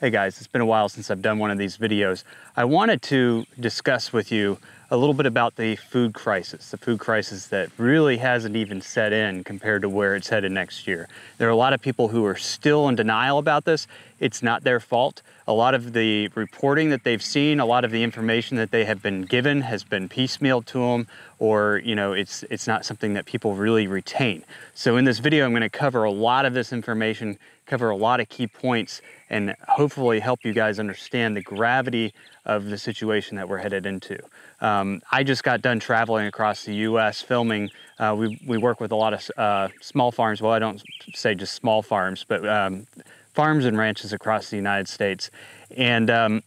Hey guys, it's been a while since I've done one of these videos. I wanted to discuss with you a little bit about the food crisis, the food crisis that really hasn't even set in compared to where it's headed next year. There are a lot of people who are still in denial about this. It's not their fault. A lot of the reporting that they've seen, a lot of the information that they have been given has been piecemeal to them or you know it's it's not something that people really retain. So in this video I'm going to cover a lot of this information cover a lot of key points and hopefully help you guys understand the gravity of the situation that we're headed into. Um, I just got done traveling across the U.S. filming. Uh, we, we work with a lot of uh, small farms. Well, I don't say just small farms, but um, farms and ranches across the United States. And um,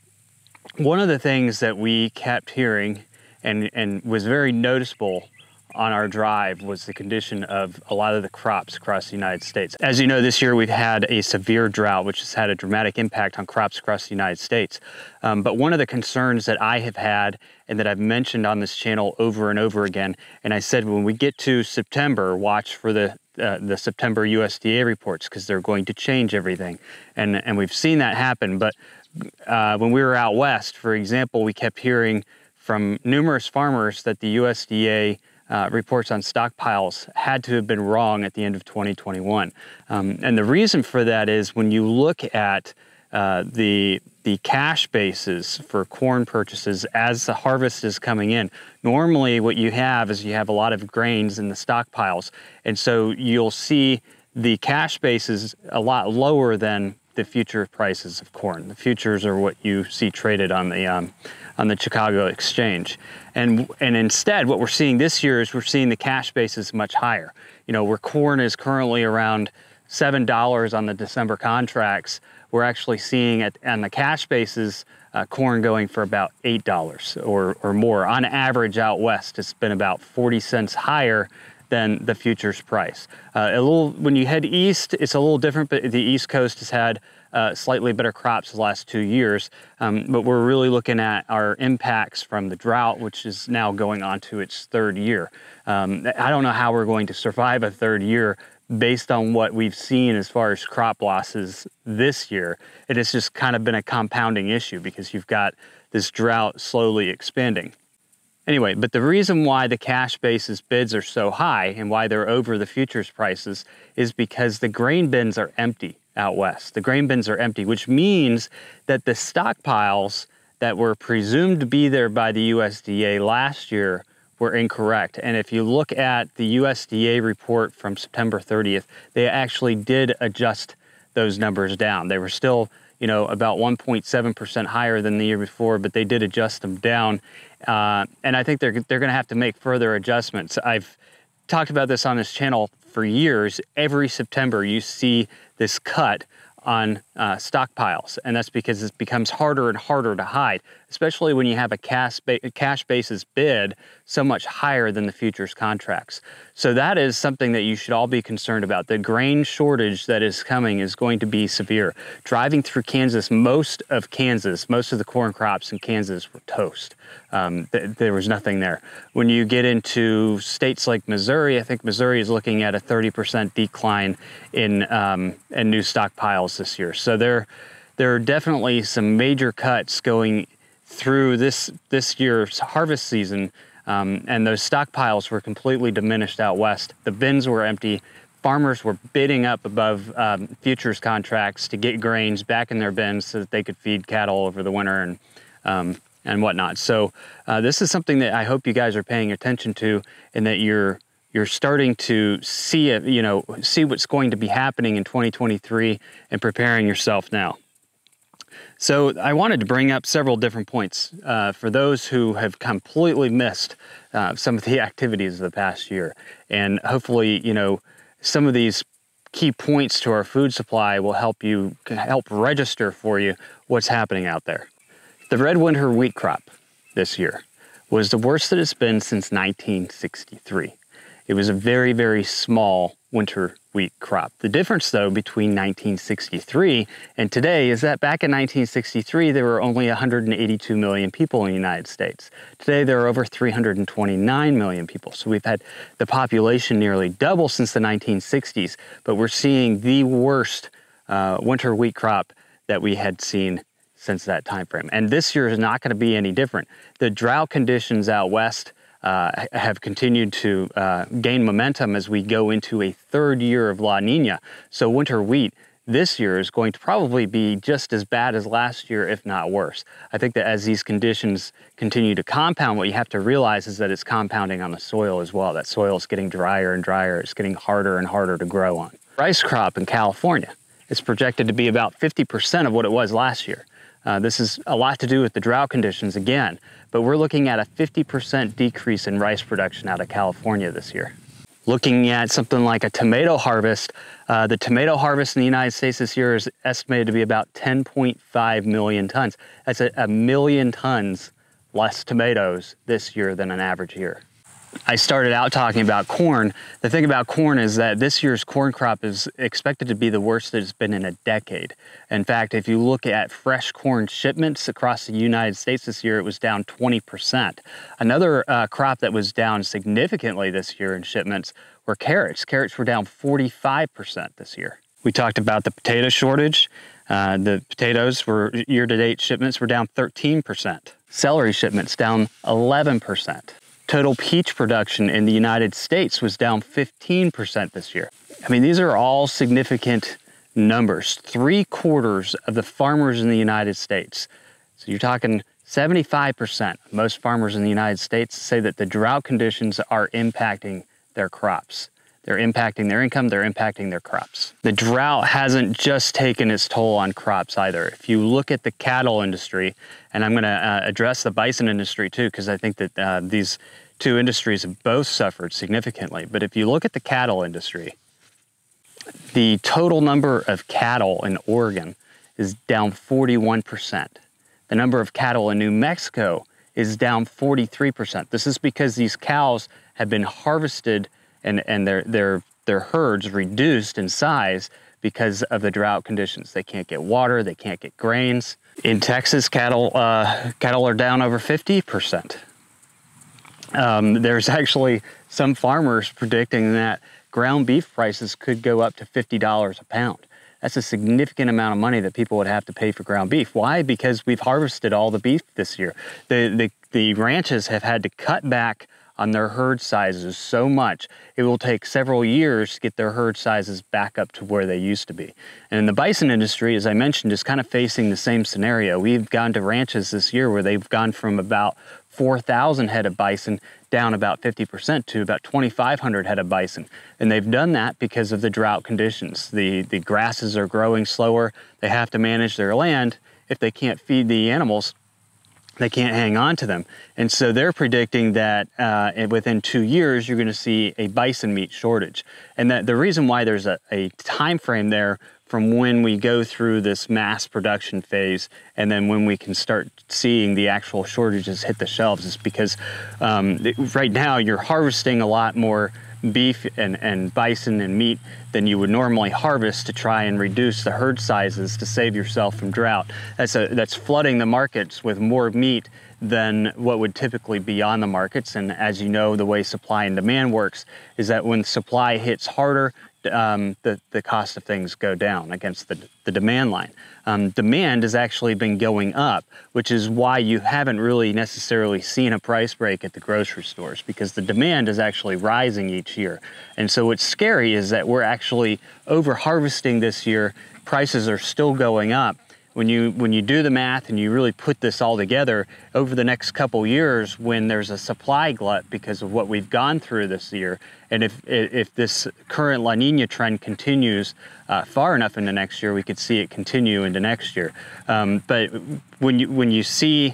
one of the things that we kept hearing and, and was very noticeable on our drive was the condition of a lot of the crops across the United States. As you know, this year we've had a severe drought, which has had a dramatic impact on crops across the United States. Um, but one of the concerns that I have had and that I've mentioned on this channel over and over again, and I said when we get to September, watch for the uh, the September USDA reports because they're going to change everything, and and we've seen that happen. But uh, when we were out west, for example, we kept hearing from numerous farmers that the USDA uh, reports on stockpiles had to have been wrong at the end of 2021. Um, and the reason for that is when you look at uh, the the cash basis for corn purchases as the harvest is coming in. Normally, what you have is you have a lot of grains in the stockpiles, and so you'll see the cash basis a lot lower than the future prices of corn. The futures are what you see traded on the um, on the Chicago exchange. And, and instead, what we're seeing this year is we're seeing the cash basis much higher. You know, where corn is currently around $7 on the December contracts, we're actually seeing at, on the cash basis, uh, corn going for about $8 or, or more. On average out west, it's been about 40 cents higher than the futures price. Uh, a little, when you head east, it's a little different, but the East Coast has had uh, slightly better crops the last two years. Um, but we're really looking at our impacts from the drought, which is now going on to its third year. Um, I don't know how we're going to survive a third year based on what we've seen as far as crop losses this year. It has just kind of been a compounding issue because you've got this drought slowly expanding. Anyway, but the reason why the cash basis bids are so high and why they're over the futures prices is because the grain bins are empty out west. The grain bins are empty, which means that the stockpiles that were presumed to be there by the USDA last year were incorrect. And if you look at the USDA report from September 30th, they actually did adjust those numbers down. They were still, you know, about 1.7% higher than the year before, but they did adjust them down. Uh, and I think they're, they're going to have to make further adjustments. I've talked about this on this channel for years. Every September, you see this cut on uh, stockpiles, and that's because it becomes harder and harder to hide, especially when you have a cash, ba cash basis bid so much higher than the futures contracts. So that is something that you should all be concerned about. The grain shortage that is coming is going to be severe. Driving through Kansas, most of Kansas, most of the corn crops in Kansas were toast. Um, th there was nothing there. When you get into states like Missouri, I think Missouri is looking at a 30% decline in, um, in new stockpiles this year. So there, there are definitely some major cuts going through this, this year's harvest season um, and those stockpiles were completely diminished out west. The bins were empty. Farmers were bidding up above um, futures contracts to get grains back in their bins so that they could feed cattle over the winter and um, and whatnot. So uh, this is something that I hope you guys are paying attention to, and that you're you're starting to see it, you know, see what's going to be happening in 2023 and preparing yourself now. So I wanted to bring up several different points uh, for those who have completely missed uh, some of the activities of the past year. And hopefully, you know, some of these key points to our food supply will help you help register for you what's happening out there. The red winter wheat crop this year was the worst that it's been since 1963. It was a very, very small winter wheat crop. The difference though between 1963 and today is that back in 1963 there were only 182 million people in the United States. Today there are over 329 million people. So we've had the population nearly double since the 1960s, but we're seeing the worst uh, winter wheat crop that we had seen since that time frame. And this year is not going to be any different. The drought conditions out west uh, have continued to uh, gain momentum as we go into a third year of La Nina. So winter wheat this year is going to probably be just as bad as last year, if not worse. I think that as these conditions continue to compound, what you have to realize is that it's compounding on the soil as well. That soil is getting drier and drier. It's getting harder and harder to grow on. Rice crop in California is projected to be about 50% of what it was last year. Uh, this is a lot to do with the drought conditions again, but we're looking at a 50% decrease in rice production out of California this year. Looking at something like a tomato harvest, uh, the tomato harvest in the United States this year is estimated to be about 10.5 million tons. That's a, a million tons less tomatoes this year than an average year. I started out talking about corn. The thing about corn is that this year's corn crop is expected to be the worst that it's been in a decade. In fact, if you look at fresh corn shipments across the United States this year, it was down 20%. Another uh, crop that was down significantly this year in shipments were carrots. Carrots were down 45% this year. We talked about the potato shortage. Uh, the potatoes were year-to-date shipments were down 13%. Celery shipments down 11%. Total peach production in the United States was down 15% this year. I mean, these are all significant numbers. Three quarters of the farmers in the United States, so you're talking 75%, most farmers in the United States say that the drought conditions are impacting their crops. They're impacting their income, they're impacting their crops. The drought hasn't just taken its toll on crops either. If you look at the cattle industry, and I'm gonna uh, address the bison industry too, because I think that uh, these two industries have both suffered significantly. But if you look at the cattle industry, the total number of cattle in Oregon is down 41%. The number of cattle in New Mexico is down 43%. This is because these cows have been harvested and, and their, their, their herds reduced in size because of the drought conditions. They can't get water, they can't get grains. In Texas, cattle, uh, cattle are down over 50%. Um, there's actually some farmers predicting that ground beef prices could go up to $50 a pound. That's a significant amount of money that people would have to pay for ground beef. Why? Because we've harvested all the beef this year. The, the, the ranches have had to cut back on their herd sizes so much, it will take several years to get their herd sizes back up to where they used to be. And the bison industry, as I mentioned, is kind of facing the same scenario. We've gone to ranches this year where they've gone from about 4,000 head of bison down about 50% to about 2,500 head of bison. And they've done that because of the drought conditions. The, the grasses are growing slower. They have to manage their land. If they can't feed the animals, they can't hang on to them. And so they're predicting that uh, within two years, you're gonna see a bison meat shortage. And that the reason why there's a, a time frame there from when we go through this mass production phase and then when we can start seeing the actual shortages hit the shelves is because um, right now you're harvesting a lot more beef and, and bison and meat than you would normally harvest to try and reduce the herd sizes to save yourself from drought. That's, a, that's flooding the markets with more meat than what would typically be on the markets. And as you know, the way supply and demand works is that when supply hits harder, um, the, the cost of things go down against the, the demand line. Um, demand has actually been going up, which is why you haven't really necessarily seen a price break at the grocery stores because the demand is actually rising each year. And so what's scary is that we're actually over harvesting this year. Prices are still going up when you when you do the math and you really put this all together over the next couple years when there's a supply glut because of what we've gone through this year and if if this current La Nina trend continues uh, far enough into next year we could see it continue into next year. Um, but when you when you see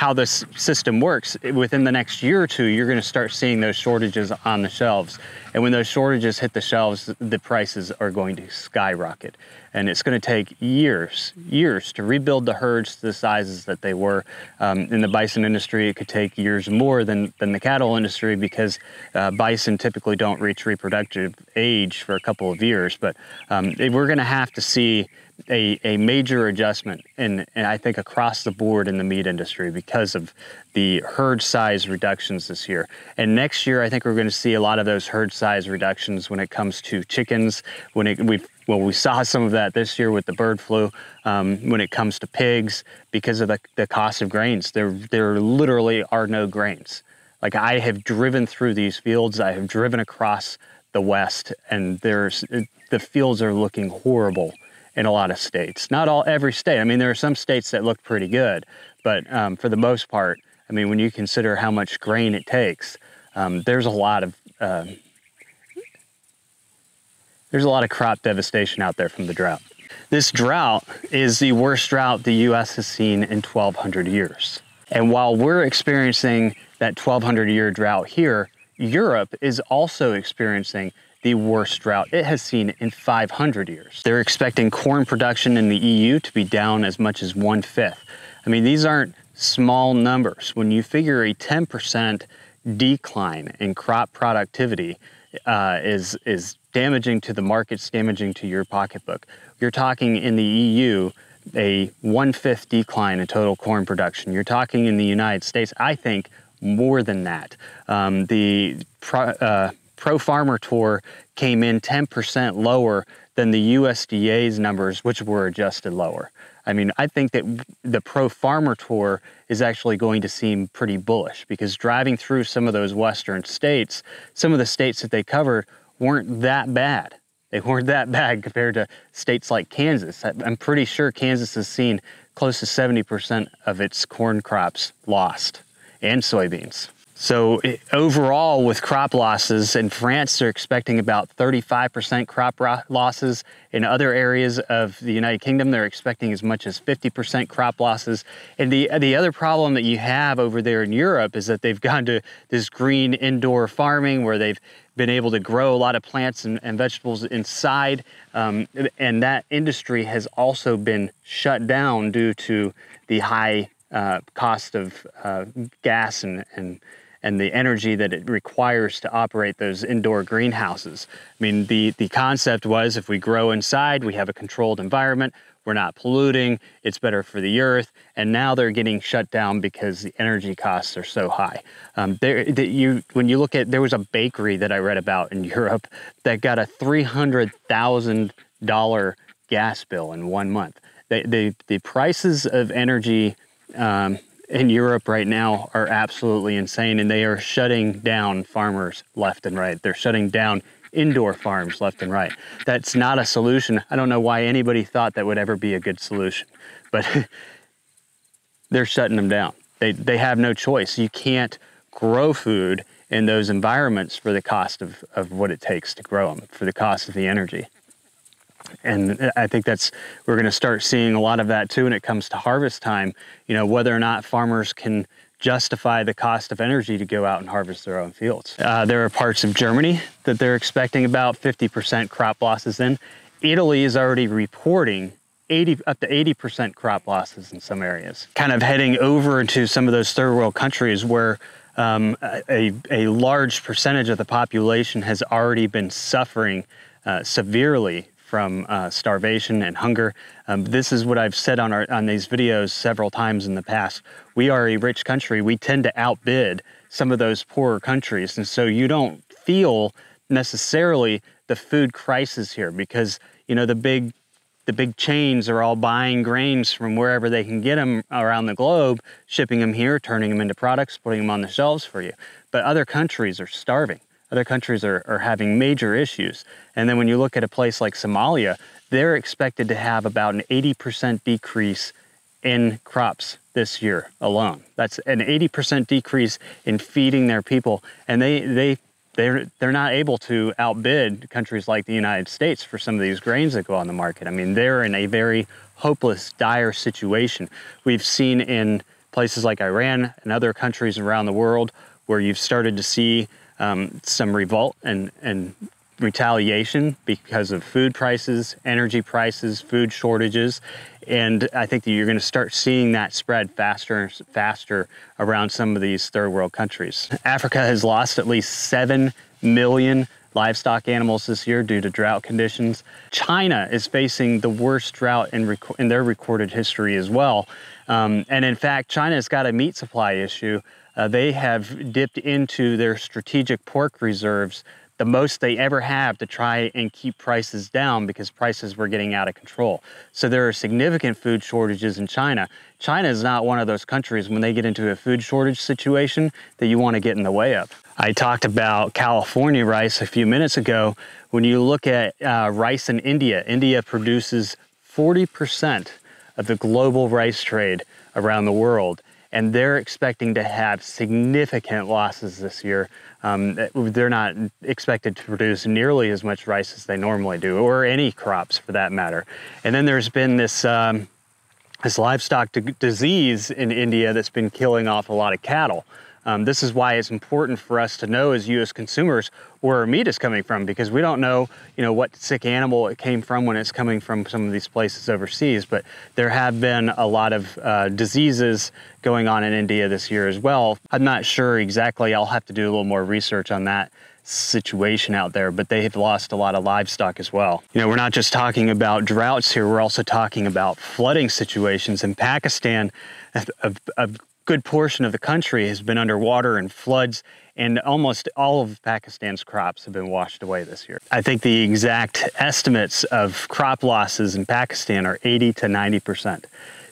how this system works, within the next year or two, you're going to start seeing those shortages on the shelves. And when those shortages hit the shelves, the prices are going to skyrocket. And it's going to take years, years to rebuild the herds to the sizes that they were. Um, in the bison industry, it could take years more than, than the cattle industry because uh, bison typically don't reach reproductive age for a couple of years. But um, we're going to have to see a, a major adjustment in, and I think across the board in the meat industry because of the herd size reductions this year. And next year, I think we're going to see a lot of those herd size reductions when it comes to chickens. When it, we've well, we saw some of that this year with the bird flu um, when it comes to pigs because of the, the cost of grains. There, there literally are no grains. Like I have driven through these fields, I have driven across the West, and there's the fields are looking horrible in a lot of states. Not all every state. I mean, there are some states that look pretty good, but um, for the most part, I mean, when you consider how much grain it takes, um, there's a lot of uh, there's a lot of crop devastation out there from the drought. This drought is the worst drought the U.S. has seen in 1,200 years. And while we're experiencing that 1,200 year drought here, Europe is also experiencing the worst drought it has seen in 500 years. They're expecting corn production in the EU to be down as much as one fifth. I mean, these aren't small numbers. When you figure a 10% decline in crop productivity uh, is, is damaging to the markets, damaging to your pocketbook. You're talking in the EU, a one-fifth decline in total corn production. You're talking in the United States, I think, more than that. Um, the pro, uh, Pro Farmer Tour came in 10% lower than the USDA's numbers, which were adjusted lower. I mean, I think that the Pro Farmer Tour is actually going to seem pretty bullish because driving through some of those western states, some of the states that they covered weren't that bad. They weren't that bad compared to states like Kansas. I'm pretty sure Kansas has seen close to 70% of its corn crops lost and soybeans. So overall, with crop losses in France, they're expecting about 35% crop losses. In other areas of the United Kingdom, they're expecting as much as 50% crop losses. And the the other problem that you have over there in Europe is that they've gone to this green indoor farming where they've been able to grow a lot of plants and, and vegetables inside. Um, and that industry has also been shut down due to the high uh, cost of uh, gas and, and and the energy that it requires to operate those indoor greenhouses. I mean, the, the concept was if we grow inside, we have a controlled environment, we're not polluting, it's better for the earth, and now they're getting shut down because the energy costs are so high. Um, there, the, you, when you look at, there was a bakery that I read about in Europe that got a $300,000 gas bill in one month. The, the, the prices of energy um, in Europe right now are absolutely insane and they are shutting down farmers left and right. They're shutting down indoor farms left and right. That's not a solution. I don't know why anybody thought that would ever be a good solution, but they're shutting them down. They, they have no choice. You can't grow food in those environments for the cost of, of what it takes to grow them, for the cost of the energy. And I think that's, we're gonna start seeing a lot of that too when it comes to harvest time, you know, whether or not farmers can justify the cost of energy to go out and harvest their own fields. Uh, there are parts of Germany that they're expecting about 50% crop losses in. Italy is already reporting 80, up to 80% crop losses in some areas. Kind of heading over into some of those third world countries where um, a, a large percentage of the population has already been suffering uh, severely from uh, starvation and hunger. Um, this is what I've said on, our, on these videos several times in the past. We are a rich country. We tend to outbid some of those poorer countries. And so you don't feel necessarily the food crisis here because, you know, the big the big chains are all buying grains from wherever they can get them around the globe, shipping them here, turning them into products, putting them on the shelves for you. But other countries are starving. Other countries are, are having major issues. And then when you look at a place like Somalia, they're expected to have about an 80% decrease in crops this year alone. That's an 80% decrease in feeding their people. And they, they, they're, they're not able to outbid countries like the United States for some of these grains that go on the market. I mean, they're in a very hopeless, dire situation. We've seen in places like Iran and other countries around the world where you've started to see um, some revolt and, and retaliation because of food prices, energy prices, food shortages. And I think that you're going to start seeing that spread faster and faster around some of these third world countries. Africa has lost at least 7 million livestock animals this year due to drought conditions. China is facing the worst drought in, in their recorded history as well. Um, and in fact, China has got a meat supply issue uh, they have dipped into their strategic pork reserves the most they ever have to try and keep prices down because prices were getting out of control. So there are significant food shortages in China. China is not one of those countries when they get into a food shortage situation that you want to get in the way of. I talked about California rice a few minutes ago. When you look at uh, rice in India, India produces 40% of the global rice trade around the world and they're expecting to have significant losses this year. Um, they're not expected to produce nearly as much rice as they normally do, or any crops for that matter. And then there's been this um, this livestock disease in India that's been killing off a lot of cattle. Um, this is why it's important for us to know as U.S. consumers where our meat is coming from because we don't know, you know, what sick animal it came from when it's coming from some of these places overseas. But there have been a lot of uh, diseases going on in India this year as well. I'm not sure exactly. I'll have to do a little more research on that situation out there, but they have lost a lot of livestock as well. You know, we're not just talking about droughts here, we're also talking about flooding situations. In Pakistan, a, a, good portion of the country has been underwater and floods and almost all of Pakistan's crops have been washed away this year. I think the exact estimates of crop losses in Pakistan are 80 to 90%.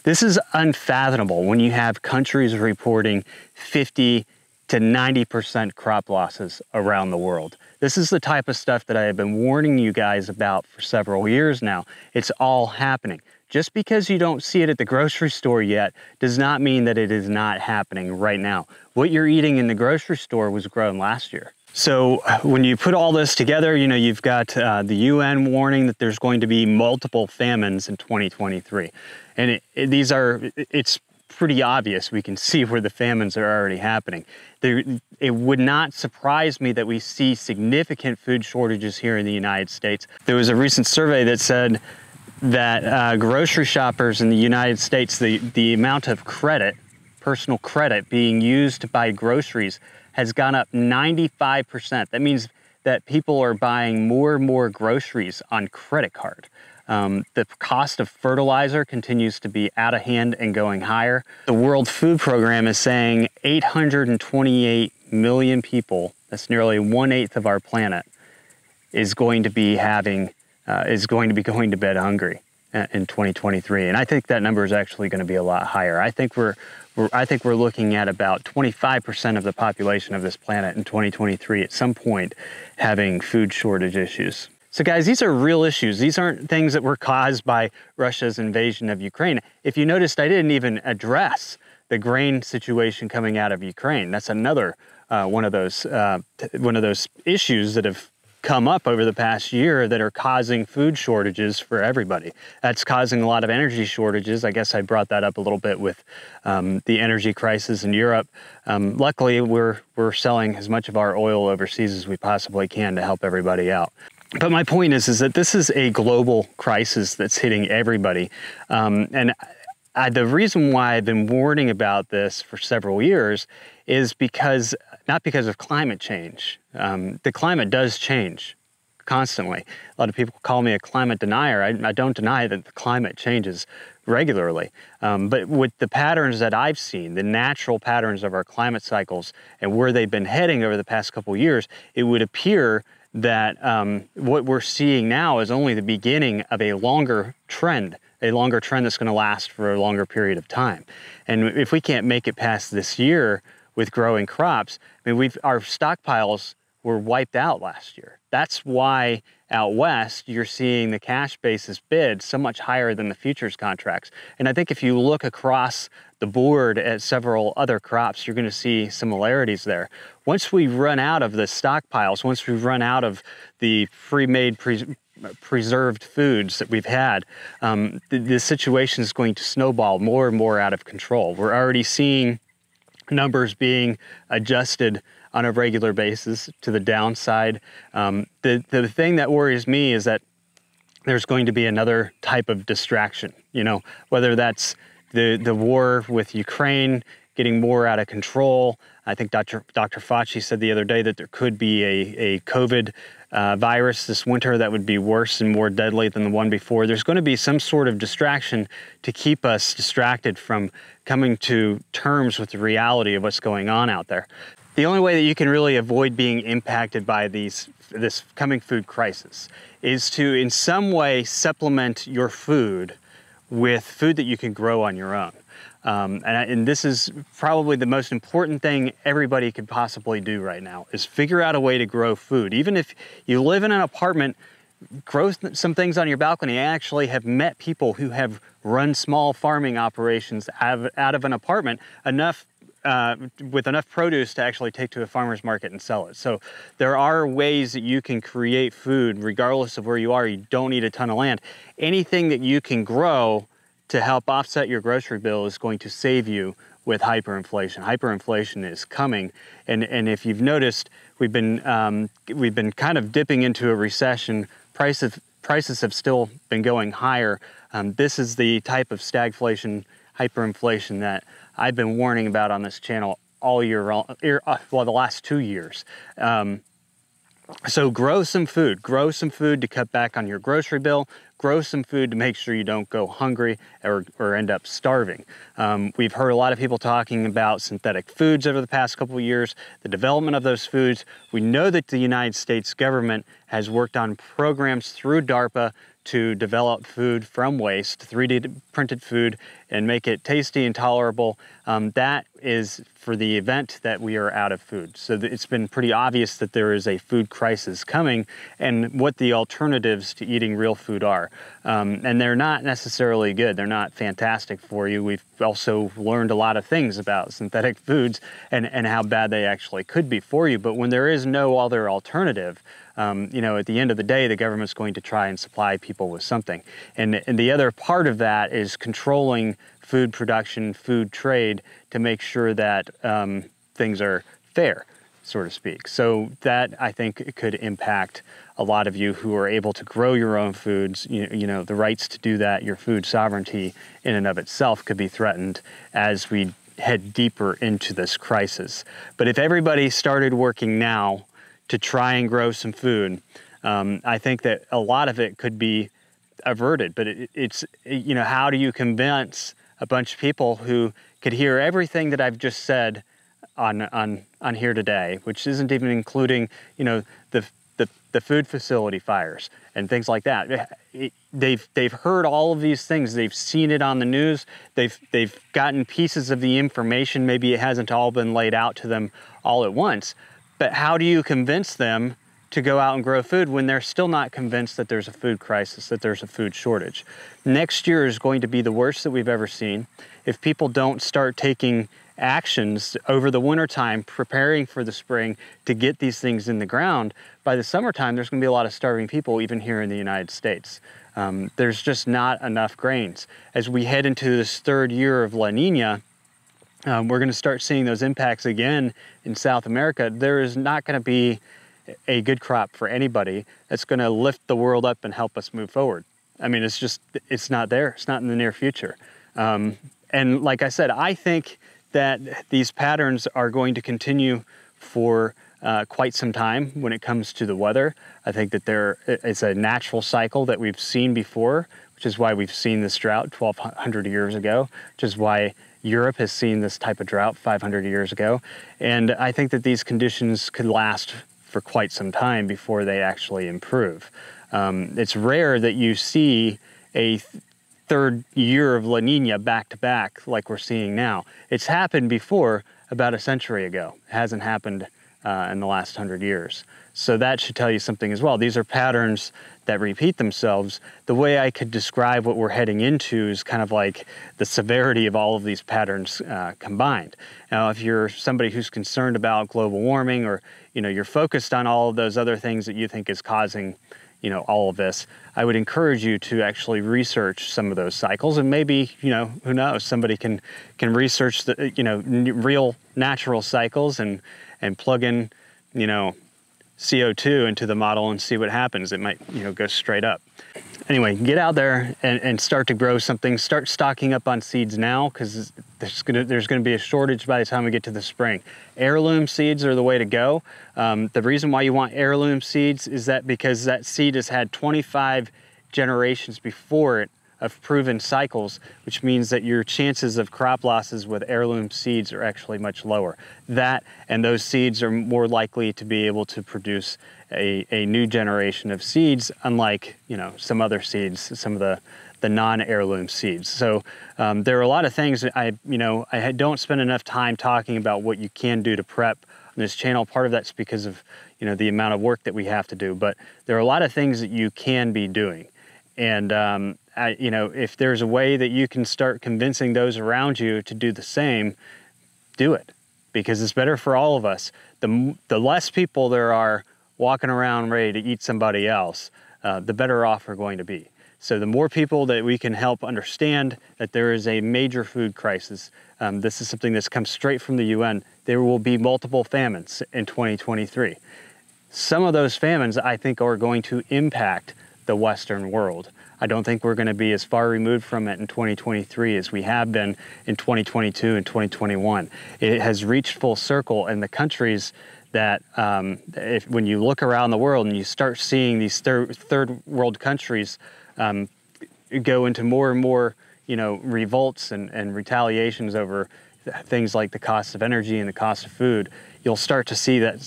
This is unfathomable when you have countries reporting 50 to 90% crop losses around the world. This is the type of stuff that I have been warning you guys about for several years now. It's all happening. Just because you don't see it at the grocery store yet does not mean that it is not happening right now. What you're eating in the grocery store was grown last year. So when you put all this together, you know, you've got uh, the UN warning that there's going to be multiple famines in 2023. And it, it, these are, it's pretty obvious. We can see where the famines are already happening. There, it would not surprise me that we see significant food shortages here in the United States. There was a recent survey that said that uh, grocery shoppers in the United States, the, the amount of credit, personal credit being used to buy groceries has gone up 95%. That means that people are buying more and more groceries on credit card. Um, the cost of fertilizer continues to be out of hand and going higher. The World Food Program is saying 828 million people, that's nearly one eighth of our planet, is going to be having uh, is going to be going to bed hungry uh, in 2023. And I think that number is actually going to be a lot higher. I think we're, we're I think we're looking at about 25% of the population of this planet in 2023 at some point having food shortage issues. So guys, these are real issues. These aren't things that were caused by Russia's invasion of Ukraine. If you noticed, I didn't even address the grain situation coming out of Ukraine. That's another uh, one of those uh, one of those issues that have come up over the past year that are causing food shortages for everybody. That's causing a lot of energy shortages. I guess I brought that up a little bit with um, the energy crisis in Europe. Um, luckily, we're, we're selling as much of our oil overseas as we possibly can to help everybody out. But my point is, is that this is a global crisis that's hitting everybody. Um, and I, the reason why I've been warning about this for several years is because not because of climate change. Um, the climate does change constantly. A lot of people call me a climate denier. I, I don't deny that the climate changes regularly. Um, but with the patterns that I've seen, the natural patterns of our climate cycles and where they've been heading over the past couple years, it would appear that um, what we're seeing now is only the beginning of a longer trend, a longer trend that's going to last for a longer period of time. And if we can't make it past this year, with growing crops. I mean, we've our stockpiles were wiped out last year. That's why out west you're seeing the cash basis bid so much higher than the futures contracts. And I think if you look across the board at several other crops, you're going to see similarities there. Once we run out of the stockpiles, once we run out of the pre-made pre preserved foods that we've had, um, the, the situation is going to snowball more and more out of control. We're already seeing numbers being adjusted on a regular basis to the downside. Um, the, the thing that worries me is that there's going to be another type of distraction, you know, whether that's the, the war with Ukraine getting more out of control. I think Dr. Dr. Fauci said the other day that there could be a, a COVID uh, virus this winter that would be worse and more deadly than the one before. There's going to be some sort of distraction to keep us distracted from coming to terms with the reality of what's going on out there. the only way that you can really avoid being impacted by these this coming food crisis is to in some way supplement your food with food that you can grow on your own. Um, and, and, this is probably the most important thing everybody could possibly do right now is figure out a way to grow food. Even if you live in an apartment, grow some things on your balcony. I actually have met people who have run small farming operations out of, out of an apartment enough uh, with enough produce to actually take to a farmer's market and sell it. So there are ways that you can create food regardless of where you are. You don't need a ton of land. Anything that you can grow to help offset your grocery bill is going to save you with hyperinflation. Hyperinflation is coming, and and if you've noticed, we've been um, we've been kind of dipping into a recession. Prices prices have still been going higher. Um, this is the type of stagflation, hyperinflation that I've been warning about on this channel all year, uh, well, the last two years. Um, so grow some food, grow some food to cut back on your grocery bill, grow some food to make sure you don't go hungry or, or end up starving. Um, we've heard a lot of people talking about synthetic foods over the past couple of years, the development of those foods. We know that the United States government has worked on programs through DARPA to develop food from waste, 3D printed food, and make it tasty and tolerable. Um, that is for the event that we are out of food. So it's been pretty obvious that there is a food crisis coming and what the alternatives to eating real food are. Um, and they're not necessarily good. They're not fantastic for you. We've also learned a lot of things about synthetic foods and, and how bad they actually could be for you. But when there is no other alternative, um, you know, at the end of the day, the government's going to try and supply people with something. And, and the other part of that is controlling food production, food trade to make sure that um, things are fair, so to speak. So that I think could impact a lot of you who are able to grow your own foods. You, you know, the rights to do that, your food sovereignty in and of itself could be threatened as we head deeper into this crisis. But if everybody started working now to try and grow some food. Um, I think that a lot of it could be averted, but it, it's, you know, how do you convince a bunch of people who could hear everything that I've just said on, on, on here today, which isn't even including, you know, the, the, the food facility fires and things like that. It, they've, they've heard all of these things. They've seen it on the news. They've, they've gotten pieces of the information. Maybe it hasn't all been laid out to them all at once, but how do you convince them to go out and grow food when they're still not convinced that there's a food crisis, that there's a food shortage? Next year is going to be the worst that we've ever seen. If people don't start taking actions over the wintertime, preparing for the spring to get these things in the ground, by the summertime, there's going to be a lot of starving people, even here in the United States. Um, there's just not enough grains. As we head into this third year of La Nina, um, we're going to start seeing those impacts again in South America. There is not going to be a good crop for anybody that's going to lift the world up and help us move forward. I mean, it's just, it's not there. It's not in the near future. Um, and like I said, I think that these patterns are going to continue for uh, quite some time when it comes to the weather. I think that there is a natural cycle that we've seen before, which is why we've seen this drought 1,200 years ago, which is why Europe has seen this type of drought 500 years ago. And I think that these conditions could last for quite some time before they actually improve. Um, it's rare that you see a th third year of La Nina back to back like we're seeing now. It's happened before about a century ago. It hasn't happened uh, in the last hundred years. So that should tell you something as well. These are patterns that repeat themselves, the way I could describe what we're heading into is kind of like the severity of all of these patterns uh, combined. Now, if you're somebody who's concerned about global warming or you know you're focused on all of those other things that you think is causing you know all of this, I would encourage you to actually research some of those cycles and maybe you know who knows somebody can can research the you know real natural cycles and and plug in you know CO2 into the model and see what happens. It might, you know, go straight up. Anyway, get out there and, and start to grow something. Start stocking up on seeds now because there's gonna, there's gonna be a shortage by the time we get to the spring. Heirloom seeds are the way to go. Um, the reason why you want heirloom seeds is that because that seed has had 25 generations before it of proven cycles, which means that your chances of crop losses with heirloom seeds are actually much lower. That and those seeds are more likely to be able to produce a, a new generation of seeds, unlike you know some other seeds, some of the the non-heirloom seeds. So um, there are a lot of things that I, you know, I don't spend enough time talking about what you can do to prep on this channel. Part of that's because of, you know, the amount of work that we have to do, but there are a lot of things that you can be doing. And, um, I, you know, if there's a way that you can start convincing those around you to do the same, do it because it's better for all of us. The, the less people there are walking around ready to eat somebody else, uh, the better off we're going to be. So the more people that we can help understand that there is a major food crisis, um, this is something that's come straight from the UN, there will be multiple famines in 2023. Some of those famines I think are going to impact the Western world. I don't think we're going to be as far removed from it in 2023 as we have been in 2022 and 2021. It has reached full circle, and the countries that um, if, when you look around the world and you start seeing these thir third world countries um, go into more and more, you know, revolts and, and retaliations over things like the cost of energy and the cost of food, you'll start to see that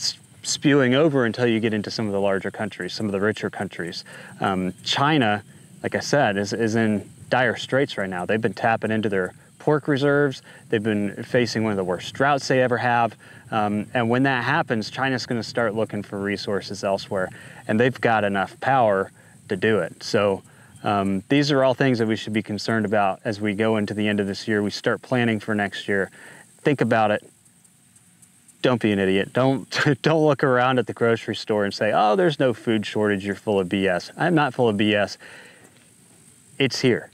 spewing over until you get into some of the larger countries, some of the richer countries. Um, China, like I said, is, is in dire straits right now. They've been tapping into their pork reserves. They've been facing one of the worst droughts they ever have. Um, and when that happens, China's going to start looking for resources elsewhere. And they've got enough power to do it. So um, these are all things that we should be concerned about as we go into the end of this year. We start planning for next year. Think about it. Don't be an idiot. Don't don't look around at the grocery store and say, "Oh, there's no food shortage. You're full of BS." I'm not full of BS. It's here.